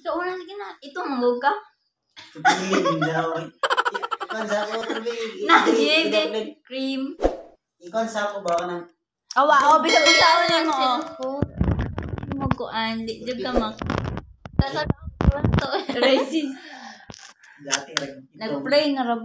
Ikaw una, sige na. Ito, manggog ka. Tupilin daw. Ikon sa ako. Cream. Ikon sa ako ba ng Awa, awa, bisag usawa na mo. Magkuan, di jud ka mak. Racist. dati ito. Nag-play na rab.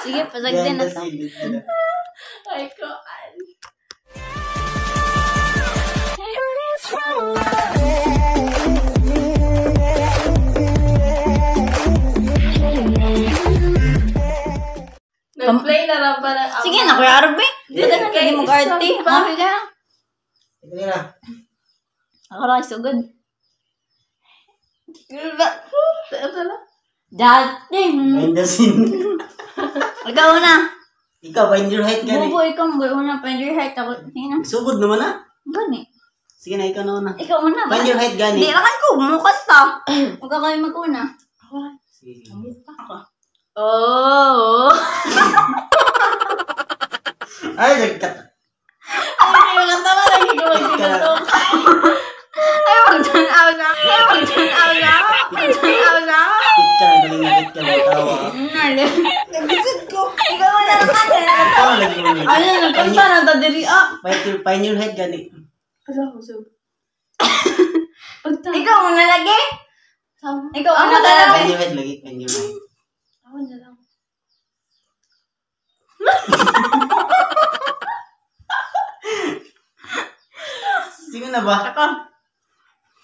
Sige, pasag din na to. Ay, koan. Nag-play na lang pala. ang- Sige na, Kuya Arbe. Di ka na lagi mag-arty. Isa pa. Okay ka. Ito nila. Ako rin, so good. Ito na. Dati. Mendosin. Ikaw na. Ikaw, find your height gani. Bubo, ikaw mo. Una, find your heart. Ako, sige na. Sugod naman na. Gani. Sige na, ikaw na una. Ikaw una. Find your height gani. Di, akan ko. Mukat ta. Huwag ka kayo mag-una. Sige, sige. Oh. Ay, nagkat. Ay, magkatawa lagi ko magsigatok. Ay, wag dyan aw na. Ay, wag dyan aw na. Wag dyan aw na. Hit ka galing na hit ka na tawa. Nalo. Nagisod ko. Ikaw na naman. Ikaw na lagi mo. Ano, nagkanta na ta diri ah. Your height gani. Ala, usog. Pagta. Ikaw muna lagi. Ikaw Ako una na ka lang. Find your height lagi, your height. Ako na lang. Na ba? Ako.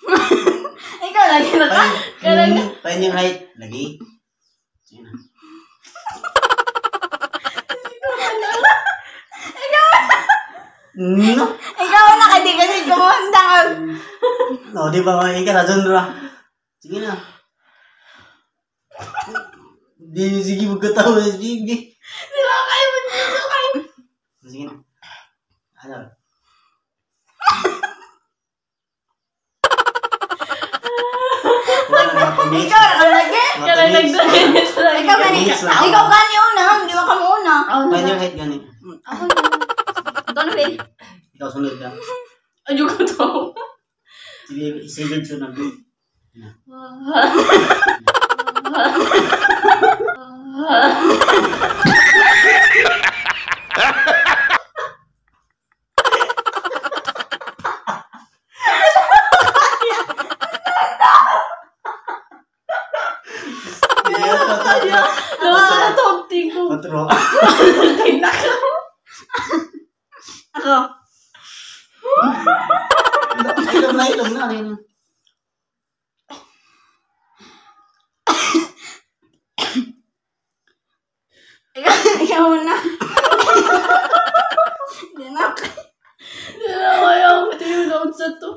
Ikaw lagi na ka. Find, mm, find your height lagi. Sige na. No. Ikaw na kadi kasi kumunda ka. No, di ba mga ika na genre? Sige na. Di, sige, magkatawa. Sige, di. Di ba kayo? Sige na. Ano? Na. Ikaw na lagi. Nagdagay sa lagi. Ikaw gani. Ikaw gani una. Di ba ka muna? Ako na Find your lang. height gani. Ako na lang. Ikaw na. Ikaw sunod ka. Ayun ko to. Sige, sige, sunod. Nakakatonting ko. Patro. Tinaka. Ako. Ilom na, ilom na. Ayun. Ikaw, ikaw na. Di na. Di na ako yung notes sa to.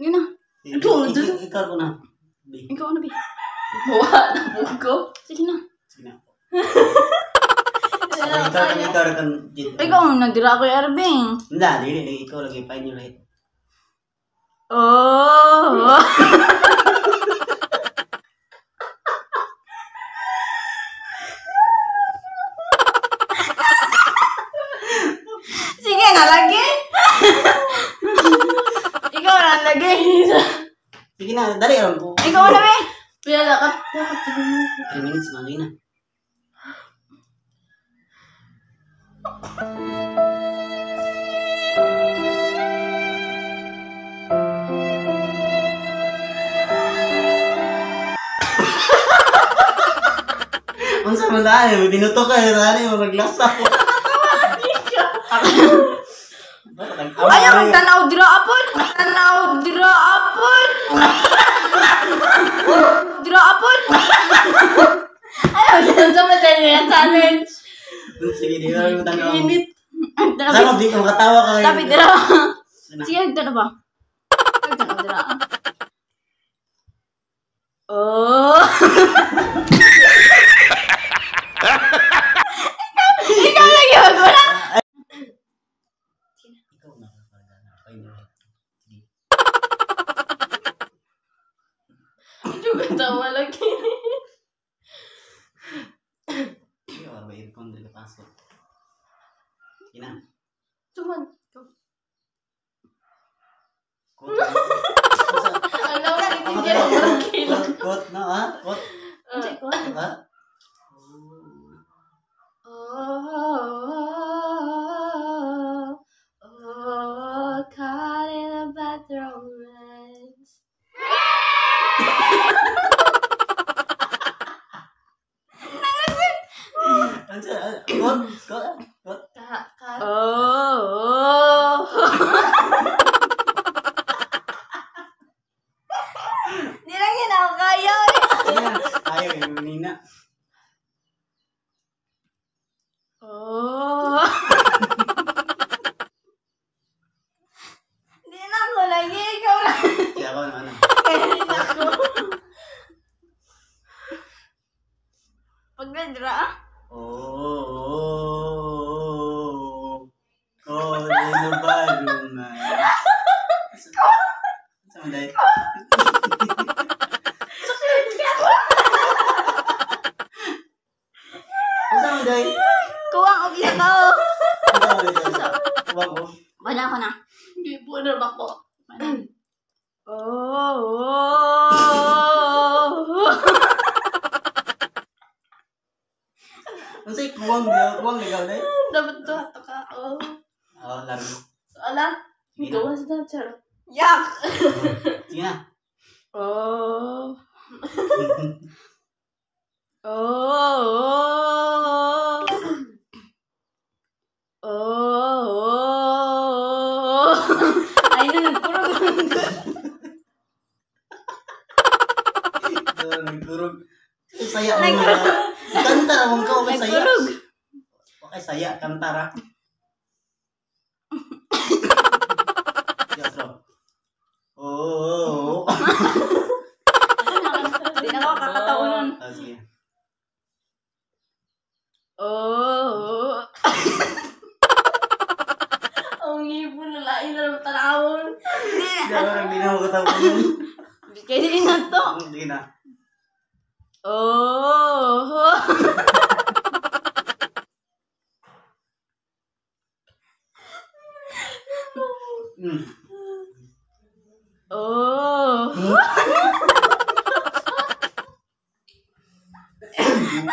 Yun na. Ikaw, Ik- Ikaw ko na. Bi. Ikaw na, Bi. Buwa na bugo. Sige na. Sige na. Ikaw kan, ikaw kan. Ikaw na, dira ko Arbing. Hindi, dili, dili. Ikaw lagi. Find your height. Oh. Sige na, lagi. Ikaw na, lagi. Sige na, dali alam ko. Ikaw na, nakat, nakatingin mo. 3 minutes na, lagi na. Unsa man dai, dinuto ka dali mo naglasa ko. Ayaw, magtanaw dira apod. Tanaw dira apod. Dira apod. Ayaw, sa yung challenge. Sige, di ba mo tanaw. Init. Di ko makatawa ka. Tapi dira. Sige Sige, dira ba? Tanaw dira. Oh. dónde la paso. Y nada. Tuman. Kot. Alam ano, mo, titigil ang mga. Kot na, ha? Kot. Ah, kot. Ha? Oh. Oh. oh. Ako, ano, ano. Rin ako. Pagdadra. Oh, oh, oh, oh, ano ba naman? Saan dahil? Saan dahil? Kuwang og dahil? Wag ko. Wala ko na. Hindi po na ako. Oh. oh. Ano sa'yo? Kuwang, kuwang ligaw dahil? Dapat to hato ka. Oh. Oo, laro. So, ala. Sige na. Gawas na, charot. Yak. Sige na. Oh. Oh. Oh. Ay, na nagkurog. Oo, Nagturog. Saya mo na. Kanta ra mong ka, okay saya. Nagkurog. Okay, saya, kanta ra. Oh, oh, oh. Di na ako kakataunon. Ah, sige. Oh. Ang ibon na lain na ng tanawon. Hindi na ako katapunan. Kaya di na to. Sige na. Oh.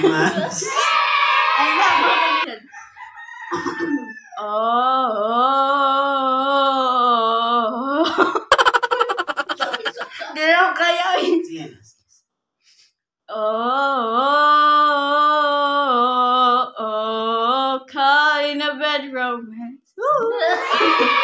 kararban mas. Ay, na, bakit yan? Oh. Di na ako kaya, eh. Sige na. Oh, oh, caught in a bad romance. Bye!